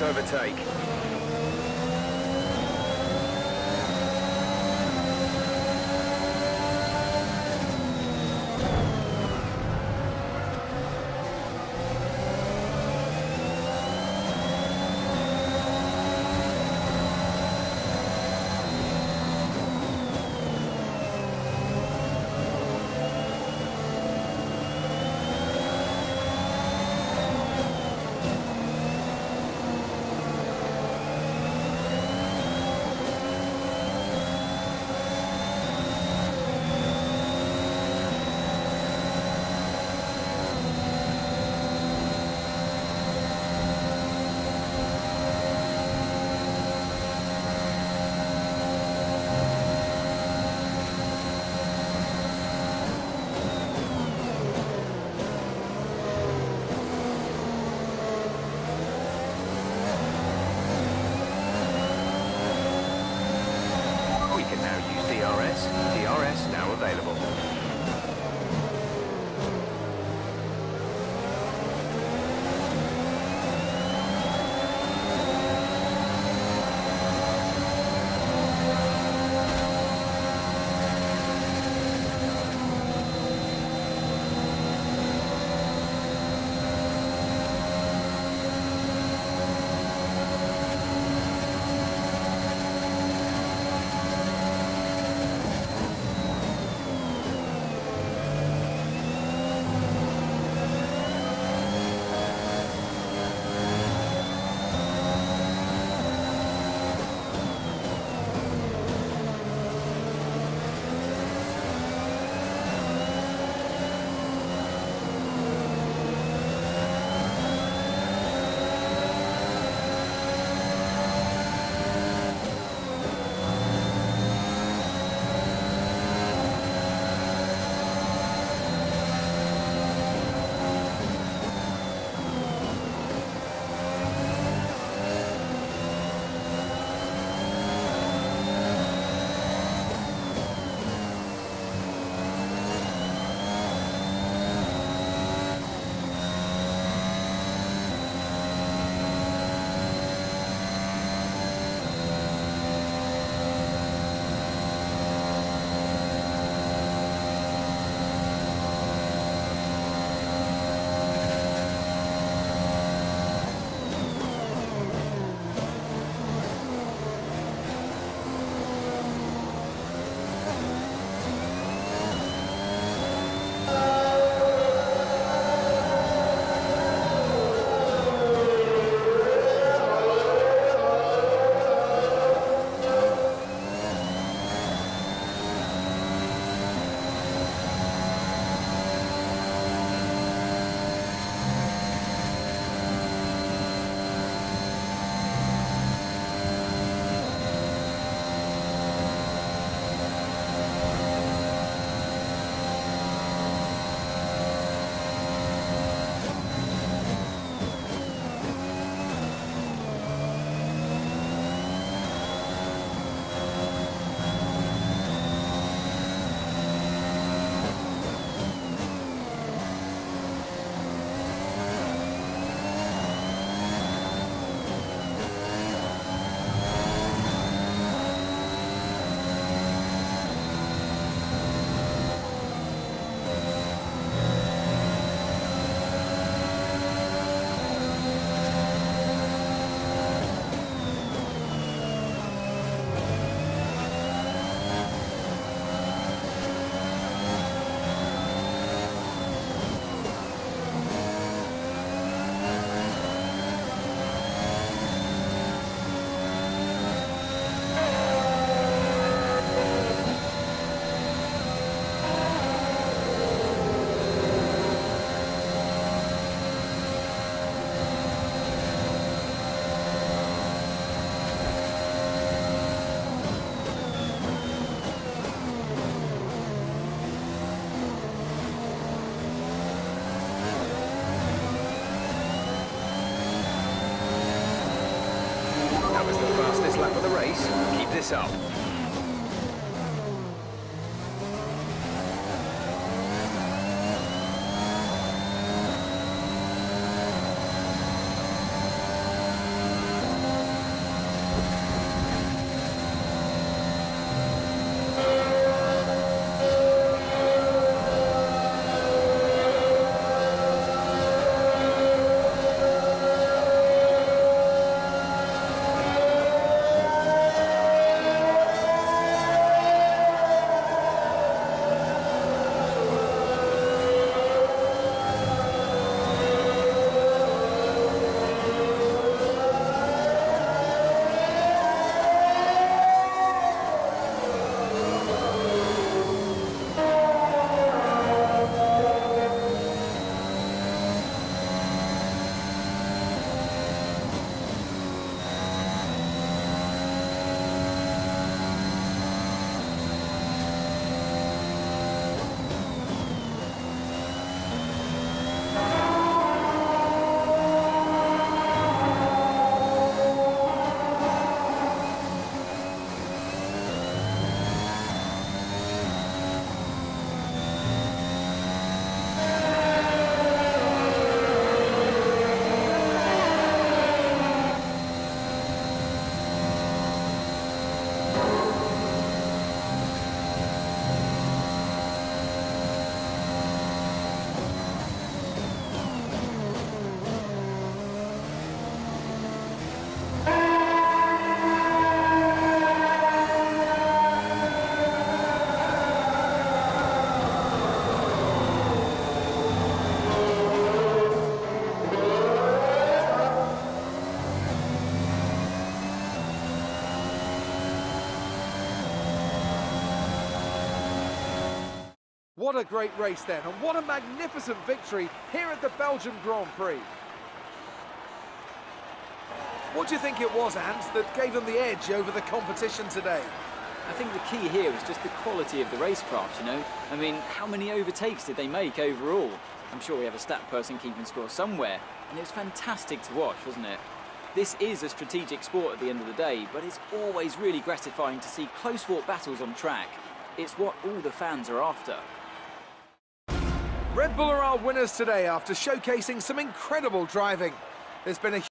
Overtake. Keep this up. What a great race then, and what a magnificent victory here at the Belgian Grand Prix. What do you think it was, Ant, that gave them the edge over the competition today? I think the key here was just the quality of the racecraft, you know? I mean, how many overtakes did they make overall? I'm sure we have a stat person keeping score somewhere, and it was fantastic to watch, wasn't it? This is a strategic sport at the end of the day, but it's always really gratifying to see close-fought battles on track. It's what all the fans are after. Red Bull are our winners today after showcasing some incredible driving. There's been a